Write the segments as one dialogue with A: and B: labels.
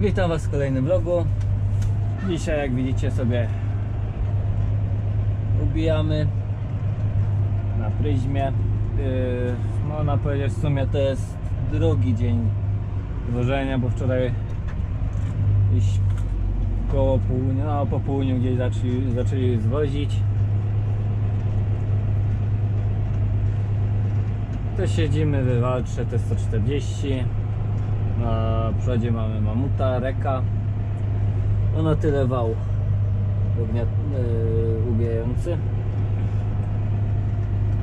A: Witam Was w kolejnym vlogu. Dzisiaj, jak widzicie, sobie ubijamy na pryzmie. Yy, można powiedzieć, w sumie to jest drugi dzień wożenia, bo wczoraj gdzieś koło południa, no po południu gdzieś zaczęli, zaczęli zwozić. To siedzimy w Waltrze T140 na przodzie mamy mamuta, reka. No na tyle wał ugnia, yy, ubijający.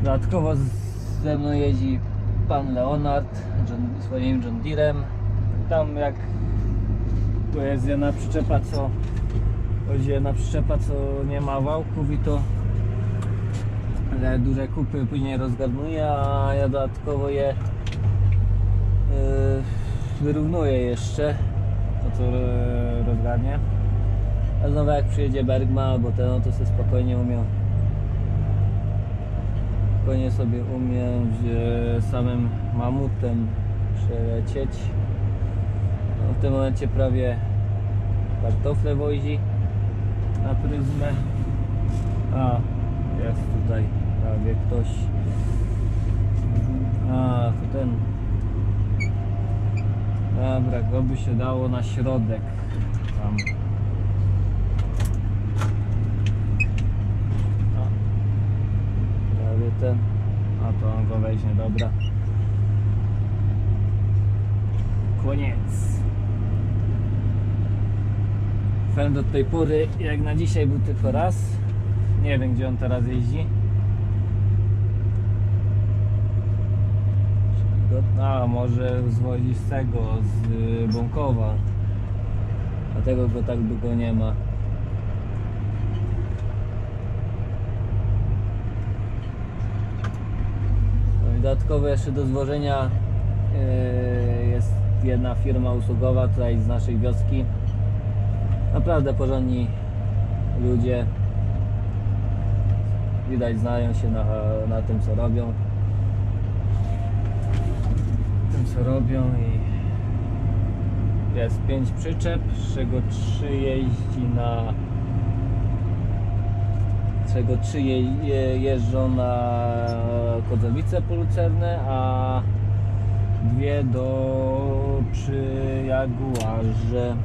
A: Dodatkowo ze mną jeździ pan Leonard John, swoim John Deerem. Tam jak jest jedna przyczepa co chodzi jedna przyczepa co nie ma wałków i to duże kupy później rozgarnuje a ja dodatkowo je yy, wyrównuję jeszcze. To co e, rozgarnie. A znowu jak przyjedzie Bergman albo ten no to sobie spokojnie umiem. Spokojnie sobie umiem e, samym mamutem przelecieć. No, w tym momencie prawie kartofle wozi na pryzmę. A jest tutaj prawie ktoś. A to ten Dobra, go by się dało na środek. Tam. O. Prawie ten. A to on go weźmie, dobra. Koniec. Fen do tej pory, jak na dzisiaj był tylko raz. Nie wiem gdzie on teraz jeździ. A może zwodzi z tego, z y, Bąkowa. Dlatego go tak długo nie ma. No dodatkowo jeszcze do zwożenia y, jest jedna firma usługowa tutaj z naszej wioski. Naprawdę porządni ludzie. Widać znają się na, na tym co robią co robią i jest pięć przyczep, z czego trzy jeździ na z czego trzy je, je, jeżdżą na Kodzowice polucerne, a dwie do przy Jaguarze.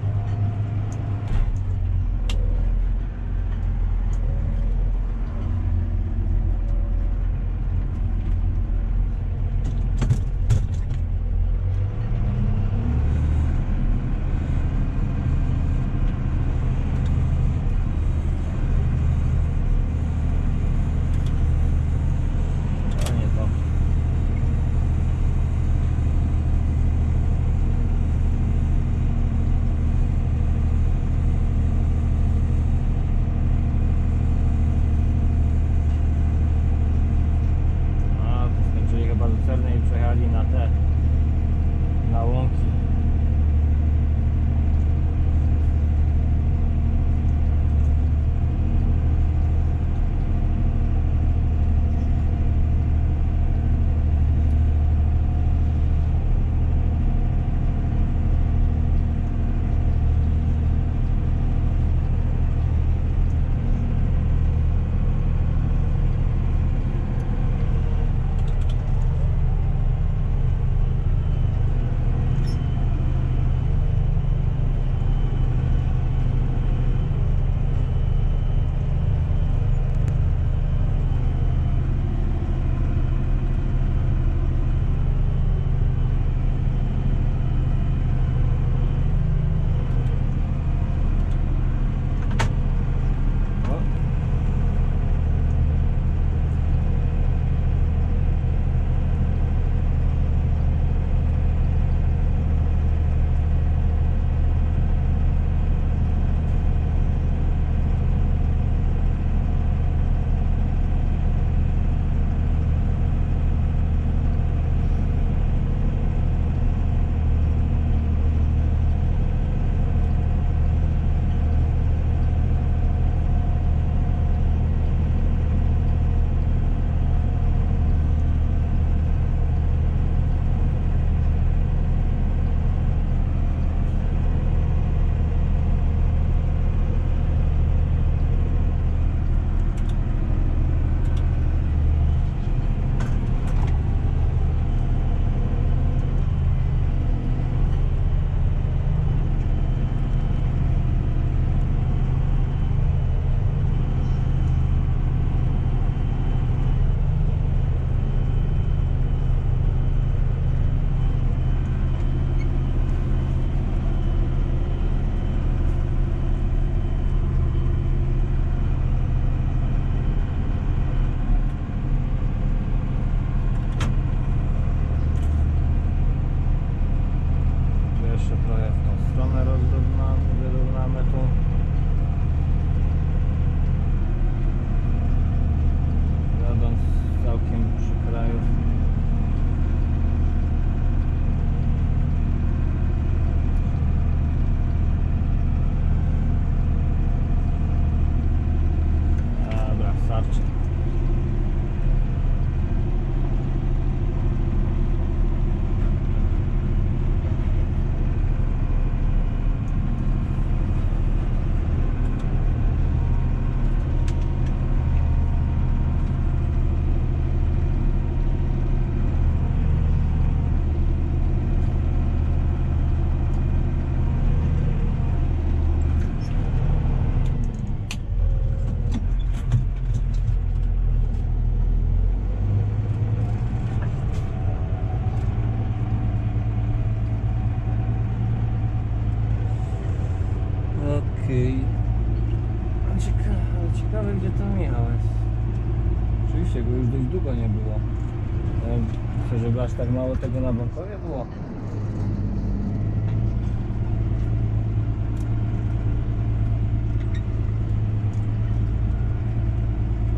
A: Tak mało tego na Bąkowie było.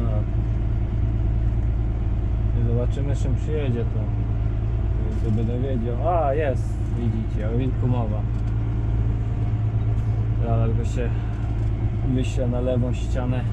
A: No. I Zobaczymy czym przyjedzie to. Sobie będę wiedział. A jest, widzicie, o wilku mowa. Zaraz go się wyślę na lewą ścianę.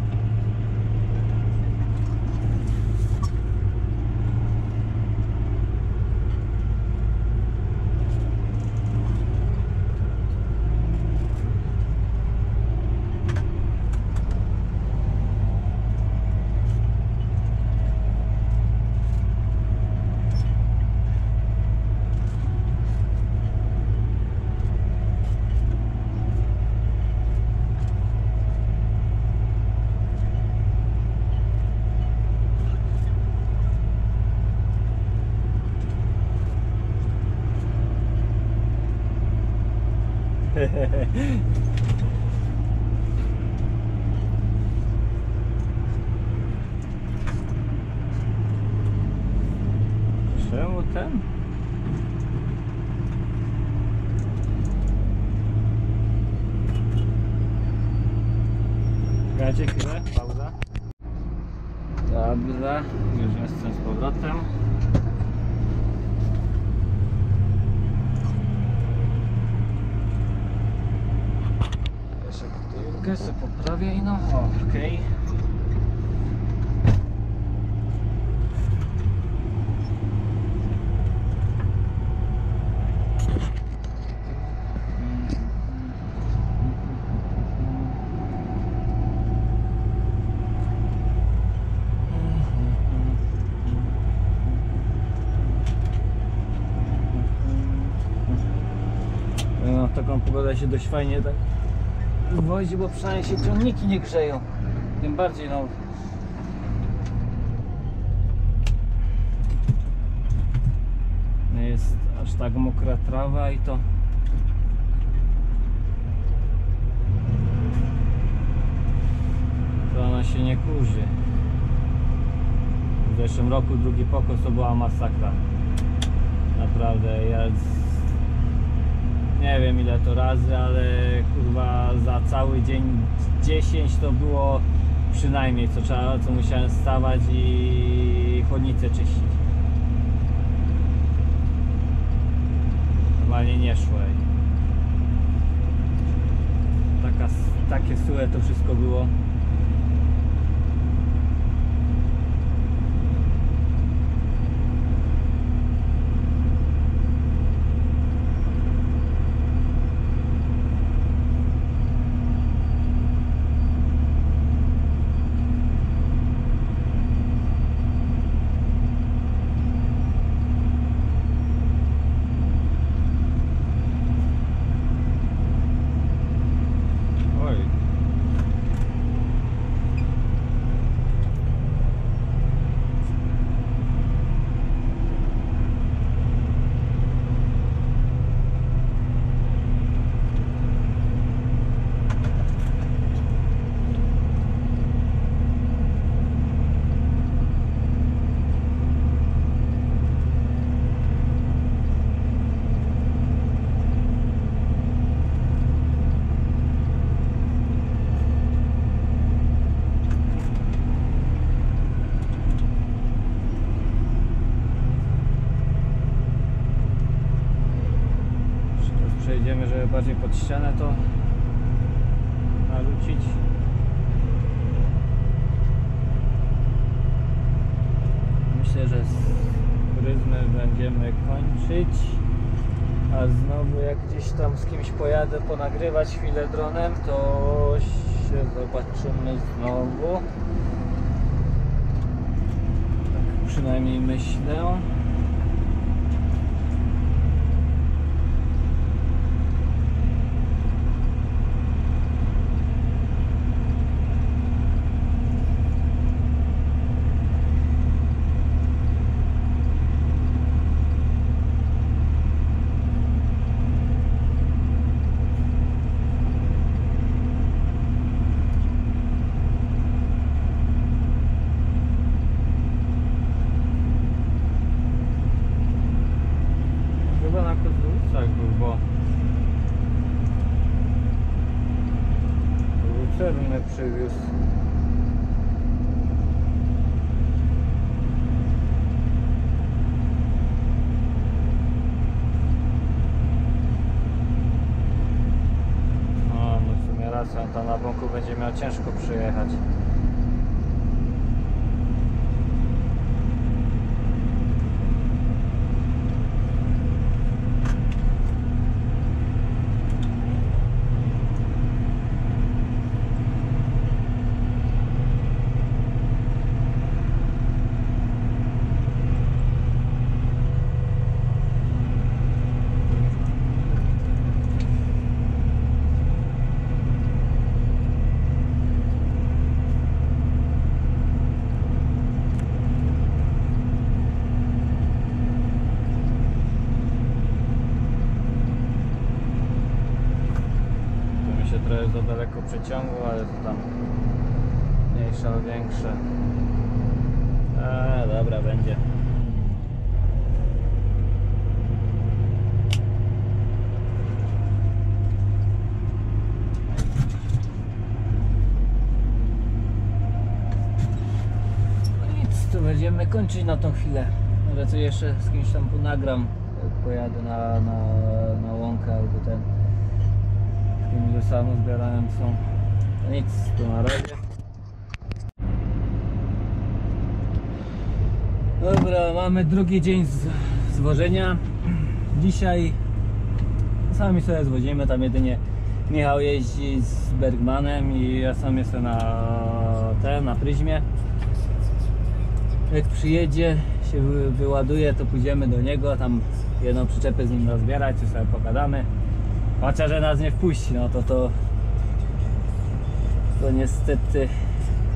A: Czemu ten? Gacie chwilę, pauza. Dobra, już jestem z powrotem. Jeszcze tyłkę sobie poprawię i no, okej. No, w taką pogodę się dość fajnie tak wozi, bo przynajmniej się ciągniki nie grzeją. Tym bardziej no. Jest aż tak mokra trawa i to to ona się nie kurzy. W zeszłym roku drugi pokos to była masakra. Naprawdę ja nie wiem ile to razy, ale kurwa za cały dzień 10 to było przynajmniej co trzeba, co musiałem stawać i chodnicę czyścić. Normalnie nie szło. Taka, takie suche to wszystko było. Oj. Jeszcze przejdziemy, żeby bardziej pod ścianę to narzucić. Myślę, że z pryzmy będziemy kończyć. A znowu jak gdzieś tam z kimś pojadę ponagrywać chwilę dronem, to się zobaczymy znowu. Tak przynajmniej myślę. Będzie miał ciężko przyjechać. Tu mi się trochę za daleko przeciągło, ale to tam mniejsze lub większe. A, dobra, będzie. No nic, to będziemy kończyć na tą chwilę. Może coś jeszcze z kimś tam ponagram, jak pojadę na, na, na łąkę albo ten z kimś do samo zbierającą. To nic, to na razie. Dobra, mamy drugi dzień z, zwożenia. Dzisiaj sami sobie zwodzimy, tam jedynie Michał jeździ z Bergmanem i ja sam jestem na ten, na pryzmie. Jak przyjedzie, się wy- wyładuje, to pójdziemy do niego, tam jedną przyczepę z nim rozbierać, coś sobie pogadamy. Chociaż, że nas nie wpuści, no to to to niestety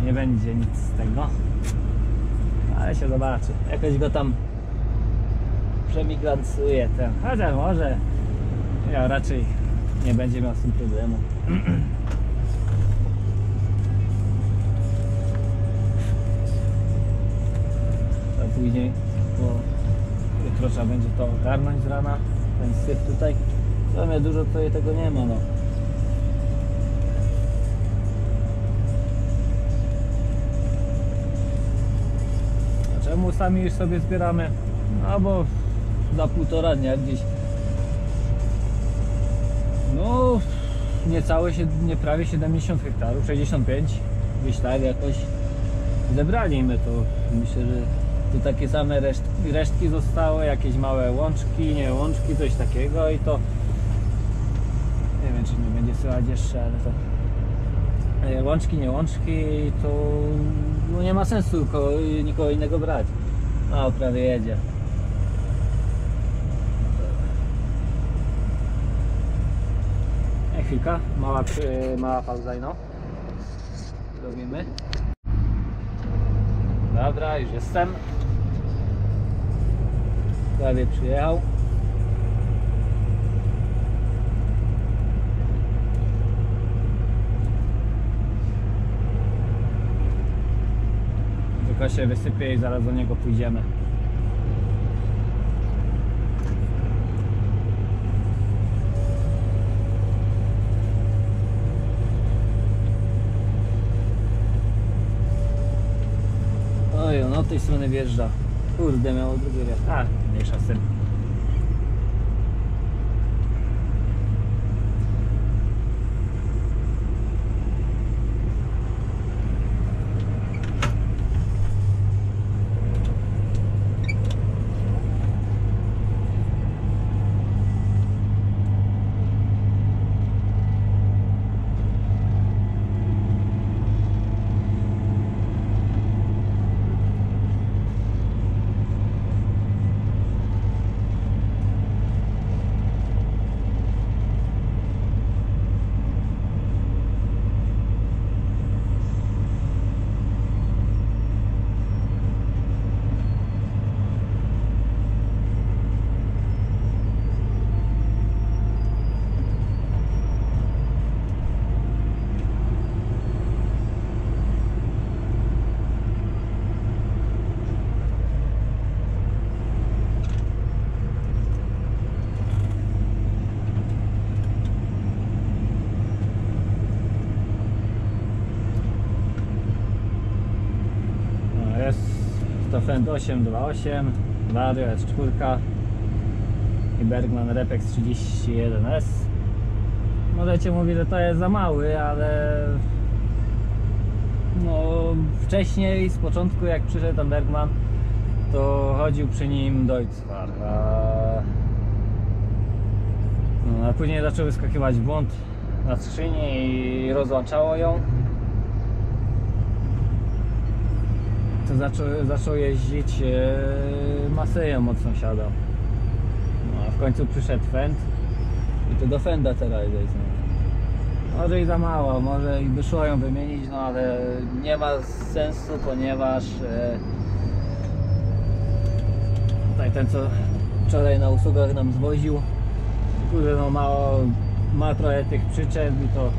A: nie będzie nic z tego. Ale się zobaczy. Jakoś go tam przemigrancuje ten. Chociaż może ja raczej nie będzie miał z tym problemu. później bo trzeba będzie to ogarnąć z rana. Ten syf tutaj. W sumie dużo tutaj tego nie ma no. A Czemu sami już sobie zbieramy? No bo za półtora dnia gdzieś no niecałe, się- nie prawie 70 hektarów, 65 gdzieś tak jakoś zebraliśmy to myślę, że tu takie same resztki, resztki zostały, jakieś małe łączki, nie łączki, coś takiego i to nie wiem czy nie będzie słychać jeszcze, ale to e, łączki, nie łączki to no nie ma sensu kogo, nikogo innego brać. No prawie jedzie. E, chwilka, mała, mała pauza, no. Robimy. Dobra, już jestem. Prawie przyjechał. Tylko się wysypie i zaraz do niego pójdziemy. Oj, on tej strony wjeżdża. Urde mi-au drugărea. Ah, ne șasem. To Fend 828, Vario S4 i Bergman Repex 31S. Możecie mówić, że to jest za mały, ale no wcześniej, z początku jak przyszedł ten Bergman, to chodził przy nim Deutzfahr, a, no, a później zaczął wyskakiwać błąd na skrzyni i rozłączało ją. To zaczął, zaczął jeździć e, Masejem od sąsiada. No, a w końcu przyszedł Fend i to do Fenda teraz jest. Może i za mało, może i by szło ją wymienić, no ale nie ma sensu, ponieważ e, tutaj ten co wczoraj na usługach nam zwoził, kurde no ma, ma trochę tych przyczep i to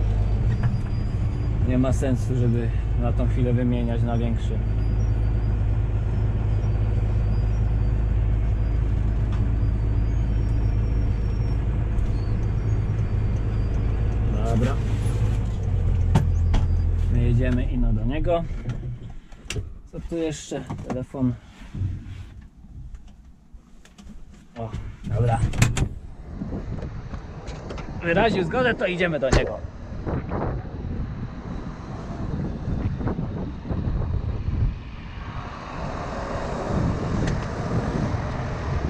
A: nie ma sensu, żeby na tą chwilę wymieniać na większy. Dobra. My jedziemy ino do niego. Co tu jeszcze? Telefon. O, dobra. Wyraził zgodę, to idziemy do niego.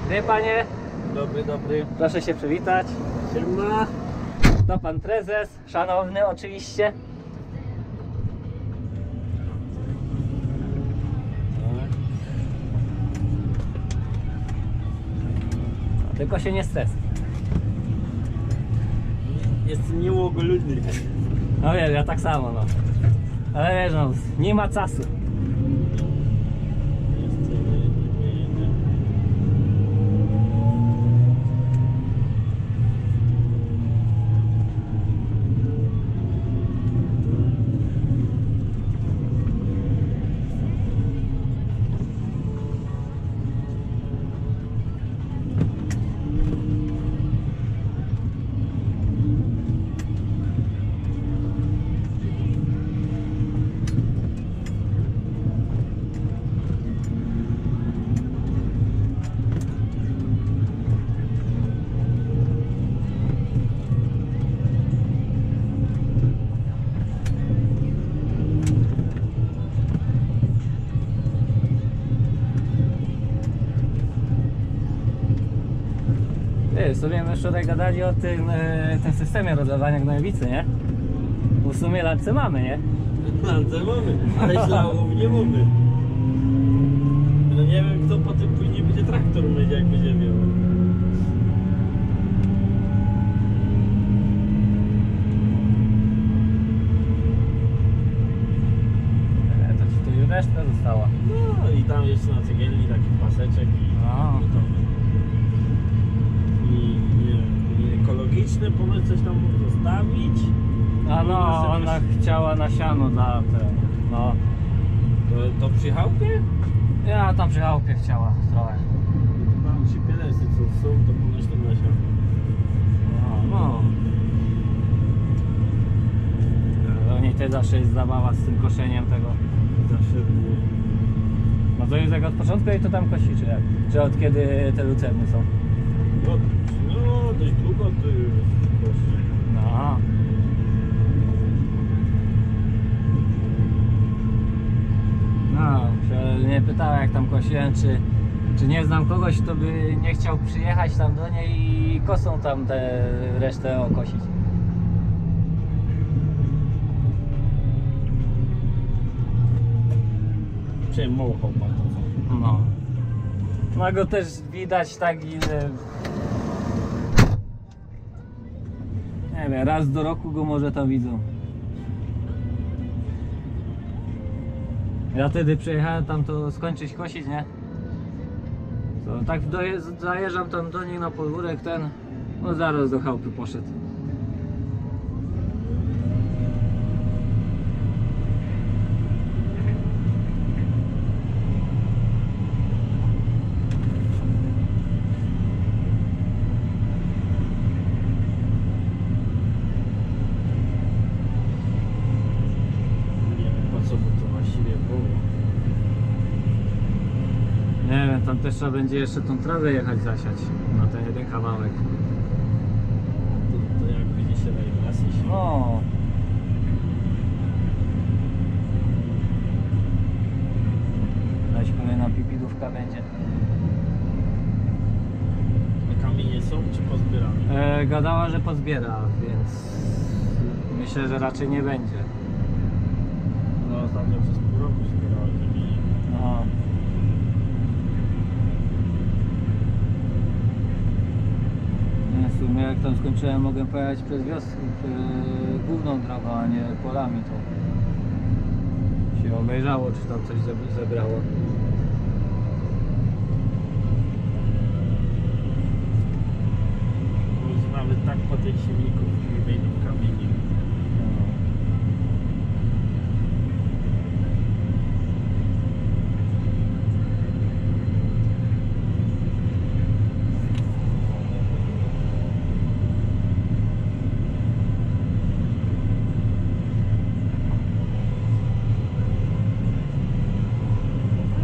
A: Wie panie,
B: Dobry, dobry.
A: proszę się przywitać.
B: Siema.
A: To pan prezes, szanowny oczywiście. Tylko się nie stresuj.
B: Jest niełogoludny.
A: No wiem, ja tak samo no. Ale wiesz no, nie ma czasu. Ty, sobie my wczoraj gadali o tym, e, tym systemie rozlewania gnojowicy, nie? Bo w sumie lance mamy, nie?
B: Lance mamy, ale ślałów nie mamy. No nie wiem kto potem później będzie traktor myć jak będzie miał.
A: E, To ci tu reszta została.
B: No i tam jeszcze na cegielni taki paseczek i
A: No.
B: gotowe. I nie wiem, i ekologiczne ponoć coś tam zostawić.
A: A no, ona chciała na siano dla ten. No.
B: To, to przy chałupie?
A: Ja tam przy chałupie chciała trochę.
B: Tam ci pielesy co są, to ponoć tam na siano.
A: No, no. Też zawsze jest zabawa z tym koszeniem tego.
B: Zawsze było.
A: No to już jak od początku i to tam kosi, czy jak? Czy od kiedy te lucerny są?
B: No, no dość długo to już kości.
A: No. No, się nie pytała jak tam kosiłem, czy, czy nie znam kogoś, kto by nie chciał przyjechać tam do niej i kosą tam tę resztę okosić.
B: Przejmował chłopak to co.
A: No. Ma go też widać tak ile... Nie wiem, raz do roku go może to widzą. Ja wtedy przyjechałem tam to skończyć kosić, nie? To tak zajeżdżam tam do nich na podwórek ten, no zaraz do chałupy poszedł.
B: Nie wiem po co mu to właściwie było.
A: Też trzeba będzie jeszcze tą trawę jechać zasiać na ten jeden kawałek.
B: To, to jak będzie się raz jeśli...
A: No. Weź kolejna pipidówka będzie.
B: A kamienie są czy pozbierane?
A: E, gadała, że pozbiera, więc myślę, że raczej nie będzie.
B: No ostatnio przez pół roku zbierała kamienie.
A: Aha. Nie, w sumie jak tam skończyłem, mogę pojechać przez wioskę, główną drogą, a nie polami to się obejrzało, czy tam coś zeb- zebrało.
B: Bo nawet tak po tych silników nie wejdą kamienie.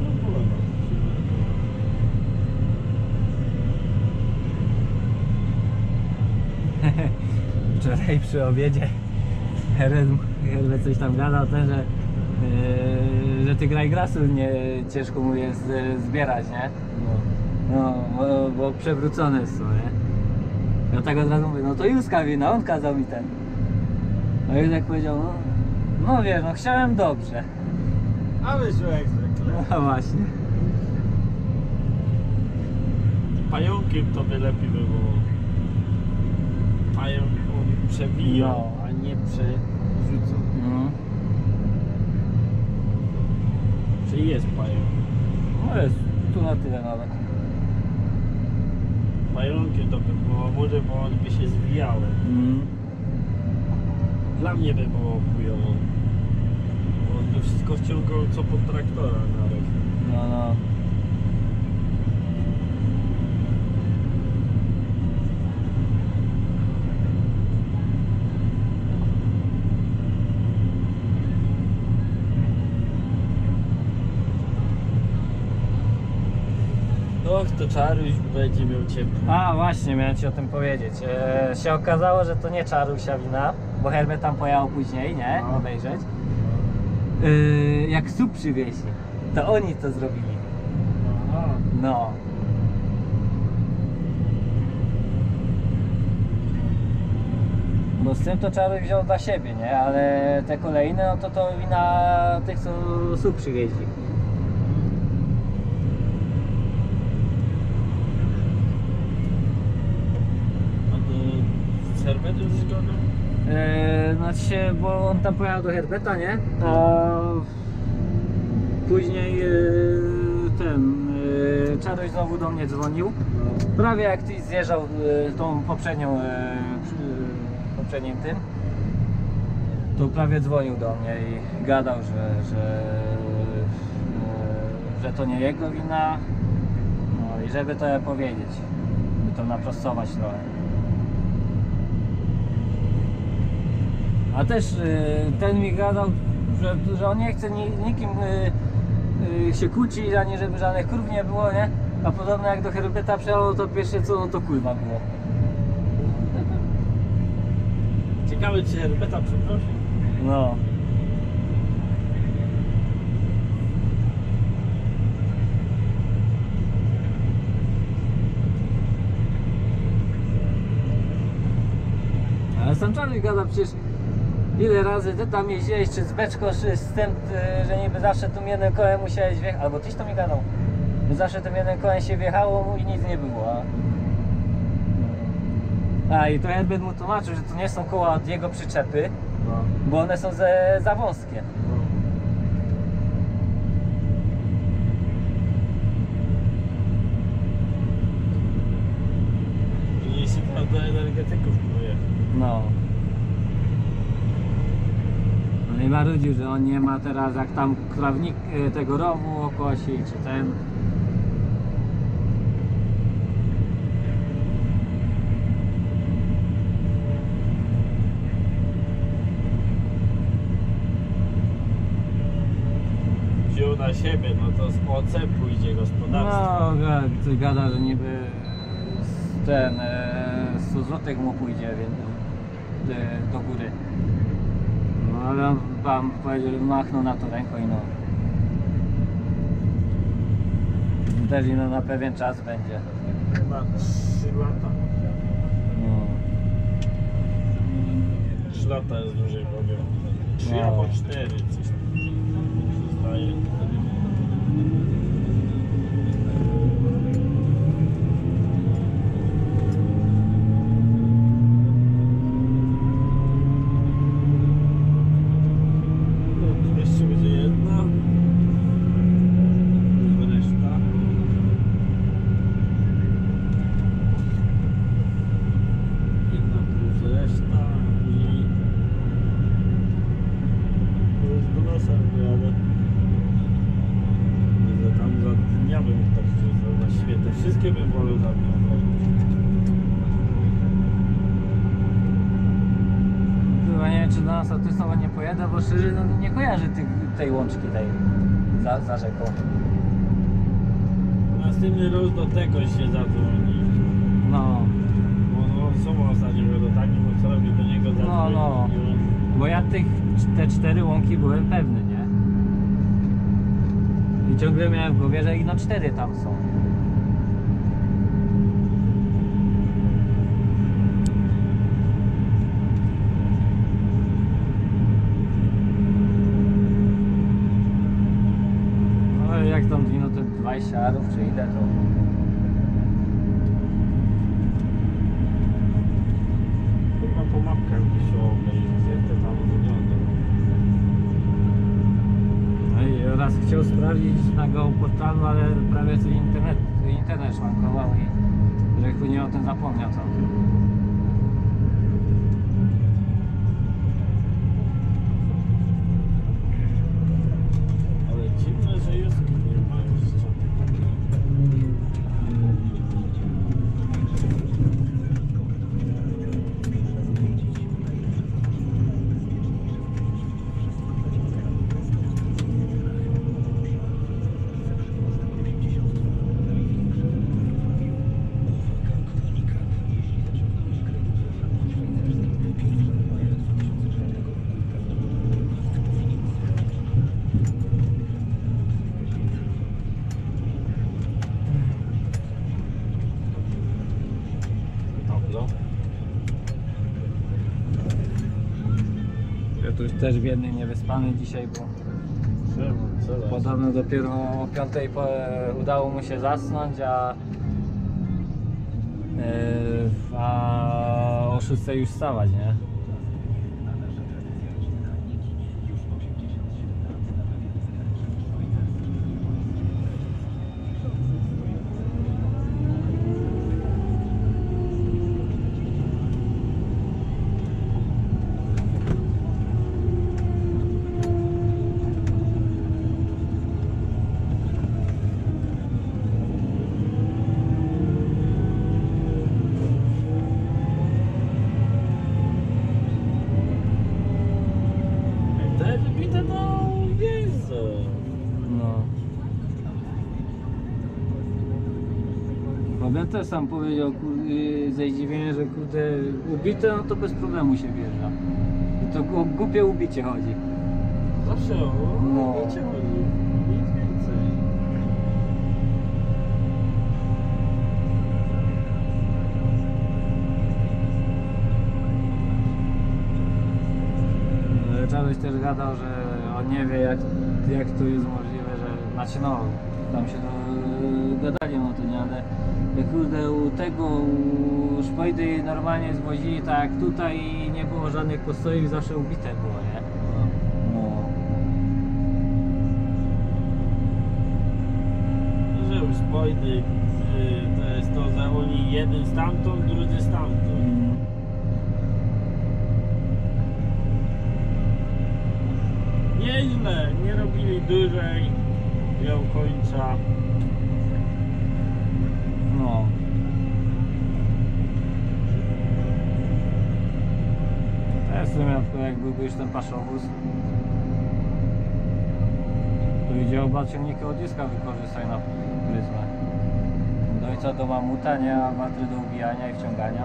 B: No, polewa.
A: Wczoraj przy obiedzie Herbert coś tam gadał też, że, yy, że ty graj grasu nie ciężko mu jest e, zbierać, nie? No, bo, bo przewrócone są, nie? Ja tak od razu mówię, no to Józka wina, on kazał mi ten. No i tak powiedział, no, no wiesz, no chciałem dobrze.
B: A wyszło jak zwykle.
A: No właśnie.
B: Pająkiem to by lepiej by było. Pająk
A: No.
B: a nie przerzucał.
A: No,
B: Czyli jest pająk.
A: no jest, tu na tyle nawet.
B: Pająkiem to by było może, bo on by się zwijały.
A: Mm.
B: Dla mnie by było chujowo. Bo on by wszystko wciągał co pod traktora nawet.
A: No, no.
B: To czaruś będzie miał ciepło.
A: A właśnie, miałem ci o tym powiedzieć. E, się okazało, że to nie Czarusia wina, bo Herbert tam pojechał później, nie?
B: No.
A: Obejrzeć. E, jak słup przywieźli, to oni to zrobili.
B: Aha.
A: No. Bo z tym to Czaruś wziął dla siebie, nie? Ale te kolejne, no to to wina tych, co słup przywieźli.
B: A to z herbetem zgodą?
A: Eee, znaczy się, bo on tam pojechał do Herbeta, nie? A później e, ten e, Czaroś znowu do mnie dzwonił. Prawie jak ty zjeżdżał e, tą poprzednią e, poprzednim tym to prawie dzwonił do mnie i gadał, że, że, e, że to nie jego wina no i żeby to powiedzieć, by to naprostować trochę. A też y, ten mi gadał, że, że on nie chce ni, nikim y, y, się kłócić, ani żeby żadnych kurw nie było, nie? A podobno jak do Herbeta przyjechał, to pierwsze co, no to kurwa było.
B: Ciekawe czy herbeta przeprosi.
A: No. Ale sam Czarny gada przecież ile razy ty tam jeździłeś, czy z beczką, czy z tym, y, że niby zawsze tym jednym kołem musiałeś wjechać, albo tyś to mi gadał, że zawsze tym jednym kołem się wjechało mu i nic nie było, a... A i to Herbert mu tłumaczył, że to nie są koła od jego przyczepy,
B: No.
A: bo one są ze, za wąskie.
B: I się do energetyków próbuje.
A: No. No i marudził, że on nie ma teraz jak tam krawnik e, tego rowu okosi, czy ten.
B: Wziął na siebie, no to z OC pójdzie gospodarstwo.
A: No, gada, że niby ten e, 100 złotych mu pójdzie więc, e, do góry. Ale on wam powiedział, że machnął na to ręką i no. Też no na pewien czas będzie.
B: Chyba 3 lata.
A: No.
B: 3 lata jest dłużej robią. 3
A: No.
B: albo 4, coś tam zdaje. Wszystkie bym wolał za dnia zrobić.
A: Chyba nie wiem czy do nas to znowu nie pojadę, bo szczerze no, nie kojarzy tych, tej łączki tej za, za rzeką.
B: Następny raz do tego się zadzwoni.
A: No,
B: Bo on są ostatnio do takim, bo co robi do niego zadzwoni.
A: no.
B: i on-
A: bo ja tych te cztery łąki byłem pewny, nie? I ciągle miałem w głowie, że ino cztery tam są. No ale jak tam minutę 20 arów czy ile to...
B: Chyba po by się obejrzeć, jak to tam wygląda.
A: No i raz chciał sprawdzić na geoportalu, ale prawie co internet, internet szwankował i że chuj nie o tym zapomniał całkiem.
B: Ale dziwne, że jest nie ma jeszcze. Dobra.
A: Ja tu już też biedny, niewyspany dzisiaj, bo podobno dopiero o 5 po, udało mu się zasnąć, a, yy, a o 6 już wstawać, nie? Też sam powiedział kur- yy, ze zdziwienia, że kurde ubite no to bez problemu się wjeżdża. I to o głupie ubicie chodzi.
B: Zawsze o
A: No.
B: no. wiecie chodzi. Nic więcej.
A: Ale Czaroś też gadał, że on nie wie jak, jak to jest możliwe, że znaczy no tam się to gadali o to nie, ale kurde u tego u Szpojdy normalnie zwozili tak tutaj i nie było żadnych postojów zawsze ubite było, nie? No.
B: Że już spojdy, y, to jest to, że oni jeden stamtąd, drugi stamtąd. Nieźle, nie robili dłużej. Ją końca.
A: Już ten paszowóz. Tu idzie oba ciągniki od diska wykorzystaj na pryzmę. Do ojca do mamuta, nie? A watry do ubijania i wciągania.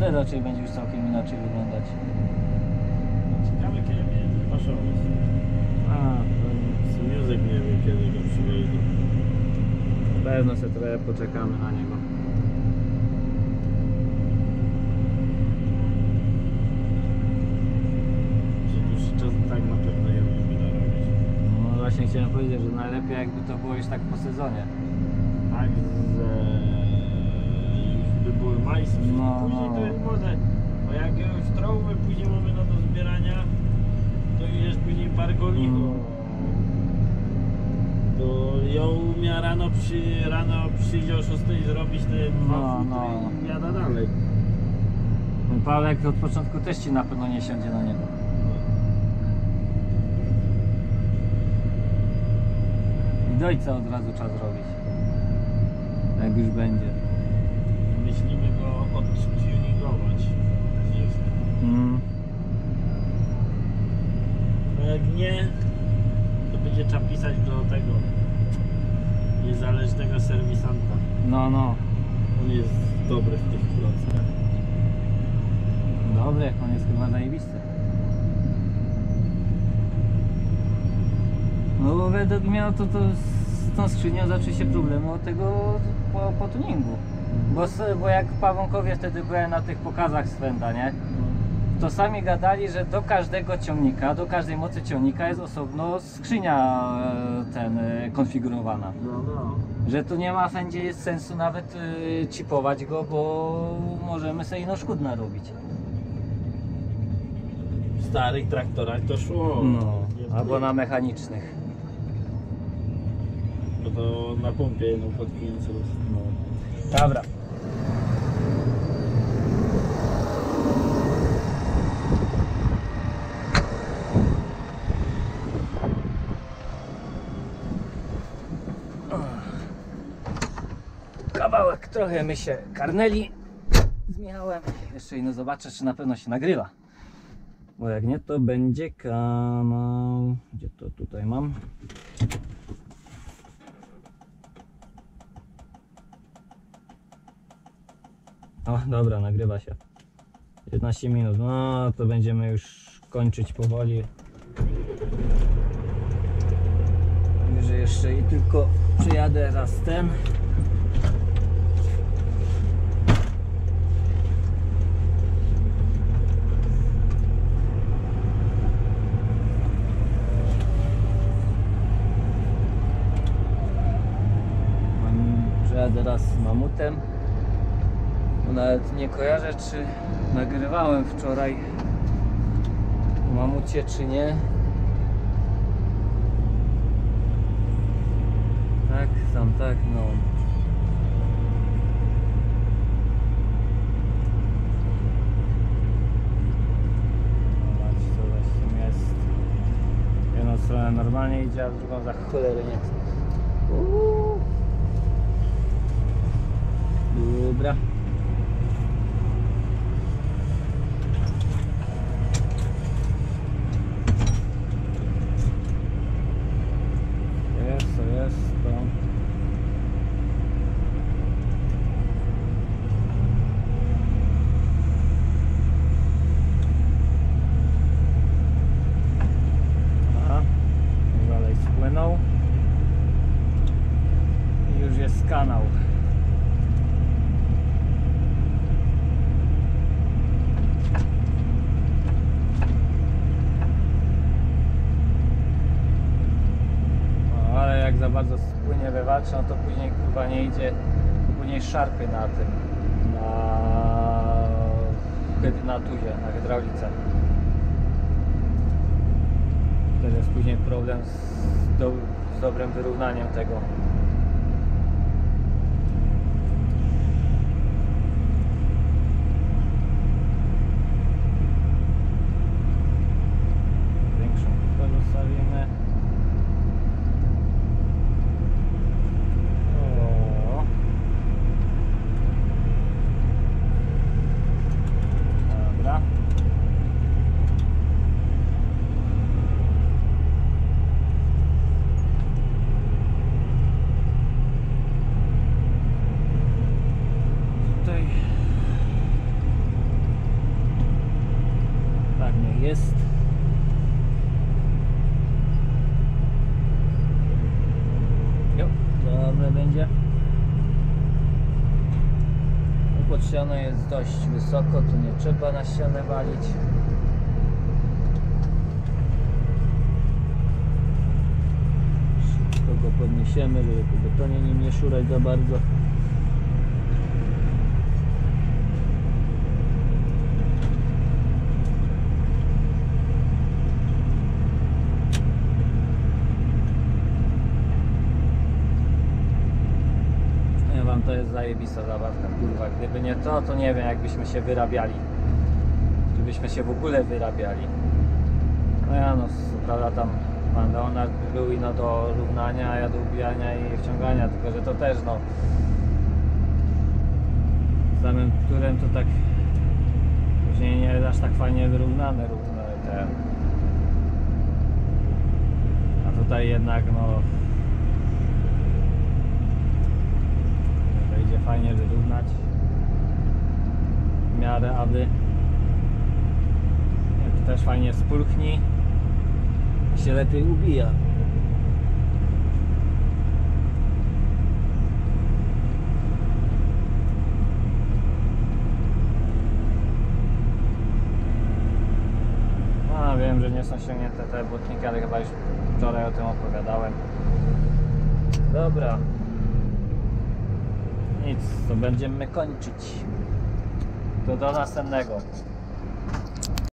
A: To raczej będzie już całkiem inaczej wyglądać.
B: Ciekawe kiedy będzie paszować.
A: A,
B: Z Music nie wiem kiedy go przywieźli.
A: pewno sobie trochę poczekamy na niego.
B: Że dłuższy czas tak na pewno je będę robić.
A: No właśnie chciałem powiedzieć, że najlepiej jakby to było już tak po sezonie.
B: Tak, że już by były majsy,
A: No,
B: później
A: no.
B: to jest może, bo jak już trąby później mamy na do zbierania, to już jest później pargoligo.
A: Mm.
B: To ją miała rano, przy, rano przyjdzie o 6 zrobić te dwa
A: No,
B: futry
A: no.
B: i jada dalej.
A: Ten Pawlek od początku też ci na pewno nie siądzie na niego. I dojca od razu trzeba zrobić. Jak już będzie.
B: Myślimy go odtuningować.
A: Mm.
B: No jak nie, to będzie trzeba pisać do tego niezależnego serwisanta.
A: No, no.
B: On jest dobry w tych klockach.
A: Dobry, on jest chyba zajebisty. No bo według mnie to, to z tą skrzynią zaczęły się problemy od tego po, po tuningu. Bo, s- bo jak w Pawłonkowie wtedy byłem na tych pokazach Swenda, nie? To sami gadali, że do każdego ciągnika, do każdej mocy ciągnika jest osobno skrzynia e, ten e, konfigurowana.
B: No, no.
A: Że tu nie ma wszędzie sensu nawet e, chipować go, bo możemy sobie ino szkód narobić.
B: W starych traktorach to szło.
A: No,
B: Nie
A: albo na mechanicznych.
B: Bo to na pompie jedną podkręcę.
A: No. Dobra. Kawałek trochę my się karnęli z Michałem. Jeszcze ino zobaczę, czy na pewno się nagrywa. Bo jak nie, to będzie kanał. Gdzie to tutaj mam? O, dobra, nagrywa się. 15 minut, no to będziemy już kończyć powoli. Że jeszcze i tylko przyjadę raz ten. Przyjadę raz mamutem. Nawet nie kojarzę, czy nagrywałem wczoraj mamucie, czy nie. Tak, sam tak, no. Normalnie idzie, a w drugą za cholerę nie. Uuu. Dobra. Jest, to jest, to. Aha, dalej spłynął. I już jest kanał. No, ale jak za bardzo spłynie we walczy, no to później kurwa nie idzie, szarpie na tym, na, na tuzie, na hydraulice. Też jest później problem z, do, z dobrym wyrównaniem tego. Większą kupę zostawimy. O. Dobra. jest. Jo, dobre będzie. No, Pod ścianą jest dość wysoko, tu nie trzeba na ścianę walić. Szybko go podniesiemy, żeby po betonie nim nie szurać za bardzo. Ja wam to jest zajebista zabawka, kurwa. Gdyby nie to, to nie wiem jakbyśmy się wyrabiali. Gdybyśmy się w ogóle wyrabiali. No ja no, prawda tam pan Leonard był ino do równania, ja do ubijania i wciągania, tylko że to też no samym którym to tak później nie jest aż tak fajnie wyrównane równe ten a tutaj jednak no to idzie fajnie wyrównać w miarę aby też fajnie spulchni i się lepiej ubija A wiem, że nie są ściągnięte te błotniki, ale chyba już wczoraj o tym opowiadałem. Dobra. Nic, to będziemy kończyć. To do następnego.